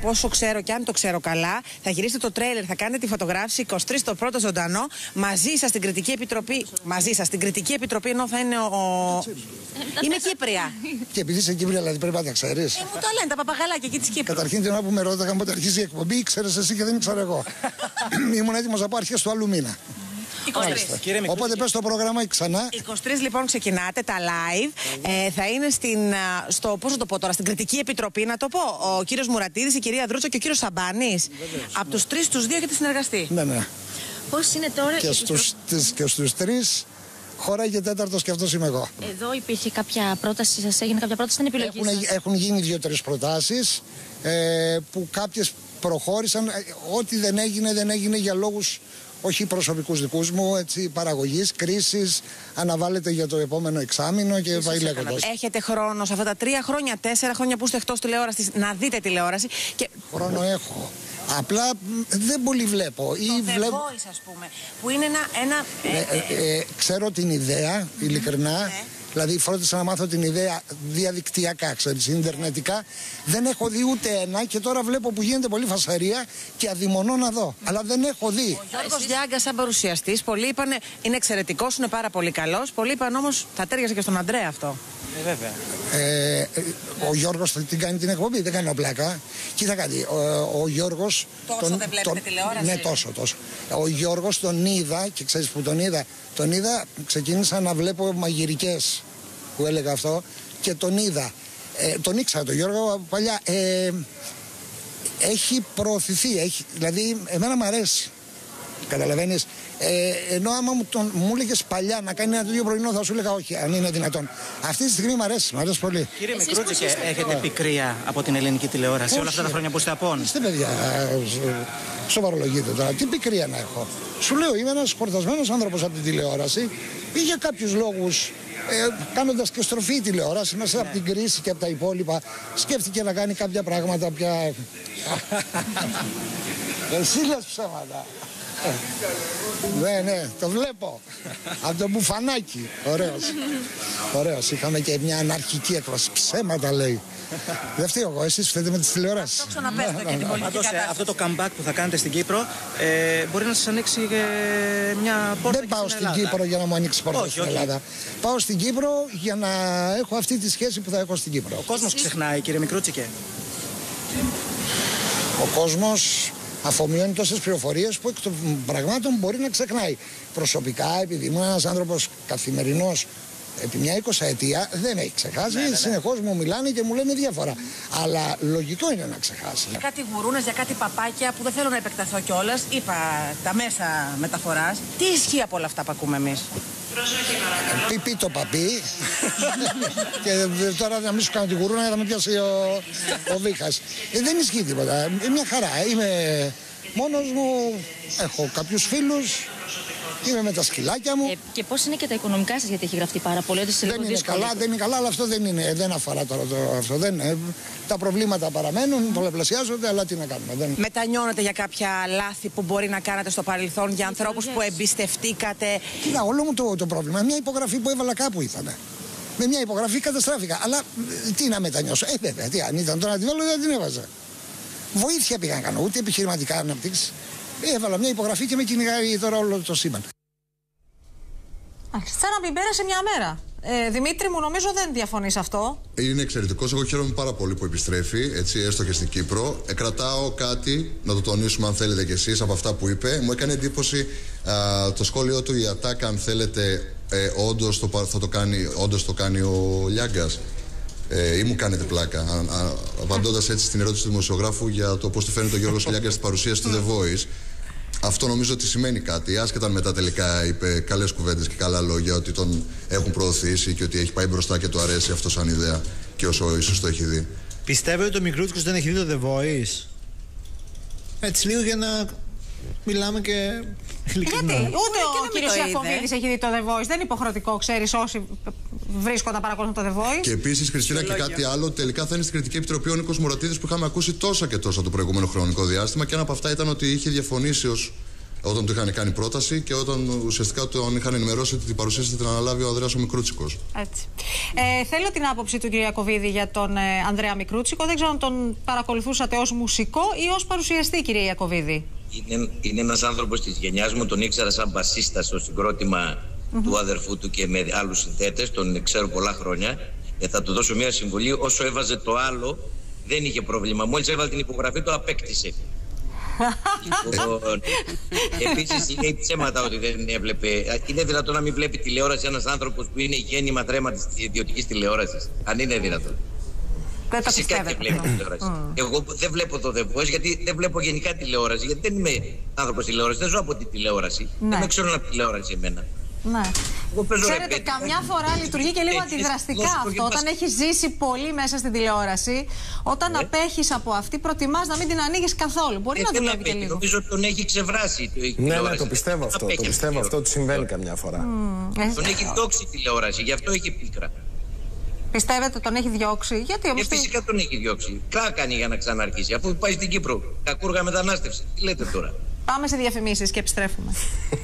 από όσο ξέρω και αν το ξέρω καλά, θα γυρίσετε το τρέιλερ, θα κάνετε τη φωτογράφηση 23 το πρώτο ζωντανό μαζί σας στην Κριτική Επιτροπή. Μαζί σας στην Κριτική Επιτροπή, ενώ θα είναι ο. Είμαι Κύπρια. Και επειδή είσαι Κύπρια, δηλαδή πρέπει να τα ξέρεις. Ε, μου το λένε τα παπαγαλάκια εκεί της Κύπρου. Καταρχήν την ώρα που με ρώταγαν πότε αρχίζει η εκπομπή, ήξερες εσύ και δεν ήξερα εγώ. Ήμουν έτοιμος να πω αρχές του άλλου μήνα. 23. Οπότε πες το πρόγραμμα ξανά. 23 λοιπόν ξεκινάτε τα live. Ε, θα είναι στην, α, στο, πώς θα το πω τώρα, στην Κριτική Επιτροπή, να το πω. Ο κύριος Μουρατίδης, η κυρία Δρούτσο και ο κύριος Σαμπάνης. Από τους τρεις, τους δύο έχετε συνεργαστεί. Ναι, ναι. Πώς είναι τώρα. Και στους, τις- και στους τρεις χωράει και τέταρτος και αυτός είμαι εγώ. Εδώ υπήρχε κάποια πρόταση, σας έγινε κάποια πρόταση στην επιλογή Έχουν, σας. έχουν γίνει δύο-τρεις προτάσεις ε, που κάποιες προχώρησαν. Ε, Ό,τι δεν έγινε, δεν έγινε για λόγους όχι προσωπικούς δικούς μου, έτσι, παραγωγής, κρίσης, αναβάλλεται για το επόμενο εξάμεινο και πάει λέγοντας. Έχετε χρόνο σε αυτά τα τρία χρόνια, τέσσερα χρόνια που είστε εκτός τηλεόρασης να δείτε τηλεόραση. Και Χρόνο έχω. Απλά μ, δεν πολύ βλέπω. Ή το The βλέπω... Voice, ας πούμε, που είναι ένα... ένα ε, Ε, ε, ε, ξέρω την ιδέα, ειλικρινά. Ναι. Δηλαδή φρόντισα να μάθω την ιδέα διαδικτυακά, ξέρεις, ιντερνετικά. Δεν έχω δει ούτε ένα και τώρα βλέπω που γίνεται πολύ φασαρία και αδειμονώ να δω. Αλλά δεν έχω δει. Ο Γιώργος Διάγκα, σαν παρουσιαστής, πολλοί είπαν είναι εξαιρετικός, είναι πάρα πολύ καλός. Πολλοί είπαν όμως θα τέριαζε και στον Αντρέα αυτό. Ε, βέβαια. Ε, ε, ο Γιώργος την κάνει την εκπομπή, δεν κάνει πλάκα. Κοίτα κάτι, ο, ο Γιώργος... Τόσο δεν βλέπετε τηλεόραση; Ναι, τόσο, τόσο. Ο Γιώργος τον είδα και ξέρεις που τον είδα; Τον είδα, ξεκίνησα να βλέπω μαγειρικές που έλεγα αυτό και τον είδα. Ε, τον ήξερα τον Γιώργο από παλιά. Ε, έχει προωθηθεί, έχει, δηλαδή εμένα μου αρέσει. Καταλαβαίνεις; Ε, ενώ άμα μου, τον, μου έλεγες παλιά να κάνει ένα τέτοιο πρωινό, θα σου έλεγα όχι, αν είναι δυνατόν. Αυτή τη στιγμή μου αρέσει, μου αρέσει πολύ. Κύριε Εσείς Μικρούτσικε, πώς είστε έχετε πικρία από την ελληνική τηλεόραση όλα αυτά τα χρόνια που είστε απόν; Είστε παιδιά, ε, σοβαρολογείτε τώρα. Τι πικρία να έχω; Σου λέω, είμαι ένας χορτασμένος άνθρωπος από την τηλεόραση ή για κάποιους λόγους. Ε, Κάνοντας και στροφή η τηλεόραση μέσα από την κρίση και από τα υπόλοιπα, σκέφτηκε να κάνει κάποια πράγματα πια. Εσύ λες ψέματα. Ναι, ναι, το βλέπω. Από το μπουφανάκι. Ωραίος. Ωραίος. Είχαμε και μια αναρχική έκφραση. Ψέματα λέει. Δεν φταίω εγώ, εσείς φταίτε με τις τηλεοράσεις. Το ξαναπέστε και την πολιτική Πάντως, ε, κατάσταση. αυτό το comeback που θα κάνετε στην Κύπρο ε, μπορεί να σας ανοίξει ε, μια πόρτα Δεν και πάω στην Ελλάδα. Κύπρο για να μου ανοίξει πόρτα Όχι, στην όχι. Ελλάδα. Πάω στην Κύπρο για να έχω αυτή τη σχέση που θα έχω στην Κύπρο. Ο κόσμος ξεχνάει, κύριε Μικρούτσικε. Ο κόσμος αφομοιώνει τόσες πληροφορίες που εκ των πραγμάτων μπορεί να ξεχνάει. Προσωπικά, επειδή ήμουν ένας άνθρωπος καθημερινός επί μια 20 ετία, δεν έχει ξεχάσει. Ναι, Συνεχώς μου μιλάνε και μου λένε διάφορα. Αλλά λογικό είναι να ξεχάσει. Για κάτι γουρούνες, για κάτι παπάκια που δεν θέλω να επεκταθώ κιόλας. Είπα τα μέσα μεταφοράς. Τι ισχύει από όλα αυτά που ακούμε εμείς; Πει πει το παπί. και τώρα να μην σου κάνω την γουρούνα για να με πιάσει ο, ο Βίχας. Ε, δεν ισχύει τίποτα. Ε, μια χαρά. Είμαι μόνος μου. Έχω κάποιους φίλους. Είμαι με τα σκυλάκια μου. Ε, και πώς είναι και τα οικονομικά σας, γιατί έχει γραφτεί πάρα πολύ. Ότι είστε δεν λίγο είναι δύσκολοι. καλά, δεν είναι καλά, αλλά αυτό δεν, είναι, δεν αφορά τώρα το, αυτό. Δεν, ε, τα προβλήματα παραμένουν, πολλαπλασιάζονται, αλλά τι να κάνουμε. Δεν... Μετανιώνετε για κάποια λάθη που μπορεί να κάνατε στο παρελθόν, για ανθρώπους που εμπιστευτήκατε; Κοίτα, όλο μου το, το πρόβλημα. Μια υπογραφή που έβαλα κάπου ήταν. Με μια υπογραφή καταστράφηκα. Αλλά ε, τι να μετανιώσω. Ε, βέβαια, τι, αν ήταν τώρα να τη βάλω, δεν την έβαζα. Βοήθεια πήγα να κάνω, ούτε επιχειρηματικά αναπτύξεις. Ε, έβαλα μια υπογραφή και με κυνηγάει τώρα όλο το σύμπαν. Μάλιστα. Σαν να μην πέρασε μια μέρα. Ε, Δημήτρη μου, νομίζω δεν διαφωνείς αυτό. Είναι εξαιρετικός. Εγώ χαίρομαι πάρα πολύ που επιστρέφει, έτσι, έστω και στην Κύπρο. Ε, κρατάω κάτι, να το τονίσουμε αν θέλετε κι εσείς από αυτά που είπε. Μου έκανε εντύπωση α, το σχόλιο του η ατάκα, αν θέλετε, ε, όντως το, πα- θα το κάνει, όντως το κάνει ο Λιάγκας. Ε, ή μου κάνετε πλάκα, απαντώντας έτσι στην ερώτηση του δημοσιογράφου για το πώς του φαίνεται ο Γιώργος Λιάγκας στην παρουσίαση του The Voice. Αυτό νομίζω ότι σημαίνει κάτι. Άσχετα αν μετά τελικά είπε καλές κουβέντες και καλά λόγια ότι τον έχουν προωθήσει και ότι έχει πάει μπροστά και του αρέσει αυτό σαν ιδέα και όσο ίσως το έχει δει. Πιστεύετε ότι ο Μικρούτσικος δεν έχει δει το The Voice; Έτσι λίγο για να μιλάμε και ειλικρινά. Γιατί, ούτε Μπορεί και να ο μην κύριος το είδε. Ιαφωβίδη έχει δει το The Voice. Δεν είναι υποχρεωτικό, ξέρεις, όσοι βρίσκονται παρακολουθούν το The Voice. Και επίσης, Χριστίνα, και κάτι άλλο. Τελικά θα είναι στην κριτική επιτροπή ο Νίκος Μουρατίδης που είχαμε ακούσει τόσα και τόσα το προηγούμενο χρονικό διάστημα. Και ένα από αυτά ήταν ότι είχε διαφωνήσει ως Όταν του είχαν κάνει πρόταση και όταν ουσιαστικά τον είχαν ενημερώσει ότι την παρουσίαση θα την αναλάβει ο Ανδρέας ο Μικρούτσικος. Έτσι. Ε, θέλω την άποψη του κ. Ιακοβίδη για τον ε, Ανδρέα Μικρούτσικο. Δεν ξέρω αν τον παρακολουθούσατε ως μουσικό ή ως παρουσιαστή, κ. Ιακοβίδη. Είναι, είναι ένας άνθρωπος της γενιάς μου, τον ήξερα σαν μπασίστα στο συγκρότημα του αδερφού του και με άλλους συνθέτες, τον ξέρω πολλά χρόνια. Ε, θα του δώσω μια συμβουλή, όσο έβαζε το άλλο δεν είχε πρόβλημα. Μόλις έβαλε την υπογραφή το απέκτησε. λοιπόν, Επίσης λέει ψέματα ότι δεν έβλεπε. Είναι δυνατόν να μην βλέπει τηλεόραση ένας άνθρωπος που είναι γέννημα τρέμα της ιδιωτικής τηλεόρασης; Αν είναι δυνατόν. Δεν το Φυσικά και πιστεύετε. βλέπει τηλεόραση. Εγώ δεν βλέπω το The Voice γιατί δεν βλέπω γενικά τηλεόραση. Γιατί δεν είμαι άνθρωπος τηλεόρασης. Δεν ζω από τη τηλεόραση. Ναι. Δεν με ξέρουν από τηλεόραση εμένα. Ναι. Εγώ παίζω Ξέρετε, ρεπέτη. καμιά φορά λειτουργεί και λίγο Τέτοιες αντιδραστικά δόσεις αυτό. προγεύματα. Όταν έχεις ζήσει πολύ μέσα στην τηλεόραση, όταν Ναι. απέχεις από αυτή, προτιμάς να μην την ανοίγεις καθόλου. Μπορεί Ε, να δεν δουλεύει και απέχει. λίγο. Νομίζω ότι τον έχει ξεβράσει η Ναι, τηλεόραση. ναι, το πιστεύω Δεν αυτό. απέχει Το από πιστεύω τη αυτό. Του συμβαίνει καμιά φορά. Ε, Τον έχει δόξει η τηλεόραση, γι' αυτό έχει πίκρα. Πιστεύετε τον έχει διώξει; Γιατί όμως. Και φυσικά τον έχει διώξει. Κρά κάνει για να ξαναρχίσει. Αφού πάει στην Κύπρο. Κακούργα μετανάστευση. Τι λέτε τώρα; Πάμε σε διαφημίσεις και επιστρέφουμε.